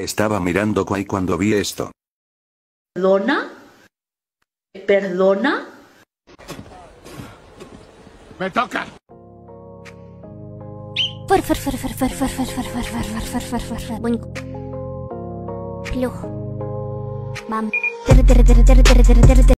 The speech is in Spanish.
Estaba mirando Kwai cuando vi esto. ¿Perdona? ¿Perdona? ¡Me toca! Mam.